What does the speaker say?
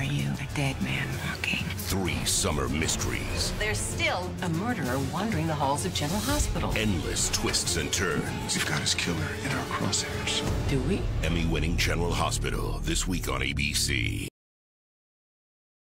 are you a dead man walking? Three summer mysteries. There's still a murderer wandering the halls of General Hospital. Endless twists and turns. We've got his killer in our crosshairs. Do we? Emmy winning General Hospital this week on ABC.